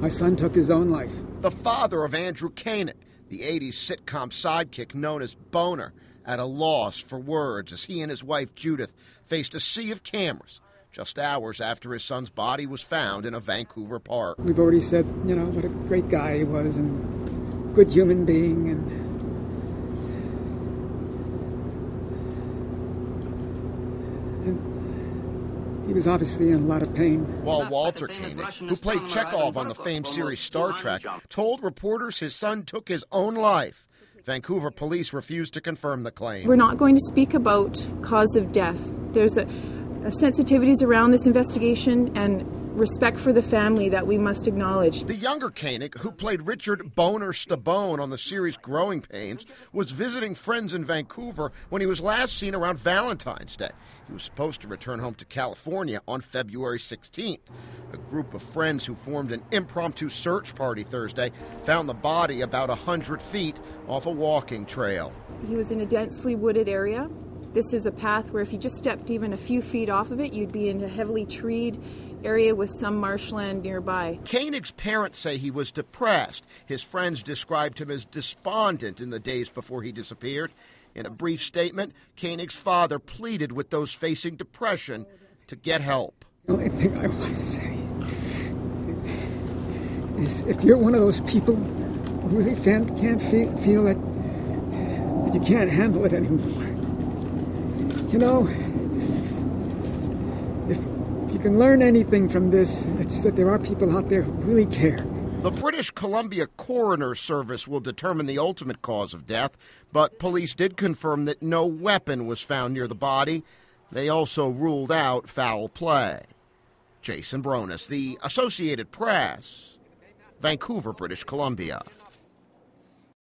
My son took his own life. The father of Andrew Koenig, the 80s sitcom sidekick known as Boner, at a loss for words as he and his wife Judith faced a sea of cameras just hours after his son's body was found in a Vancouver park. We've already said, you know, what a great guy he was and good human being and He was obviously in a lot of pain. While Walter Koenig, who played Chekov on the famed series Star Trek, told reporters his son took his own life. Vancouver police refused to confirm the claim. We're not going to speak about cause of death. There's a, a sensitivities around this investigation and respect for the family that we must acknowledge. The younger Koenig, who played Richard Boner Stabone on the series Growing Pains, was visiting friends in Vancouver when he was last seen around Valentine's Day. He was supposed to return home to California on February 16th. A group of friends who formed an impromptu search party Thursday found the body about 100 feet off a walking trail. He was in a densely wooded area. This is a path where if you just stepped even a few feet off of it, you'd be in a heavily treed area with some marshland nearby. Koenig's parents say he was depressed. His friends described him as despondent in the days before he disappeared. In a brief statement, Koenig's father pleaded with those facing depression to get help. The only thing I want to say is if you're one of those people who really can't feel, feel that, that you can't handle it anymore, you know, if you can learn anything from this, it's that there are people out there who really care. The British Columbia Coroner Service will determine the ultimate cause of death, but police did confirm that no weapon was found near the body. They also ruled out foul play. Jason Bronis, The Associated Press, Vancouver, British Columbia.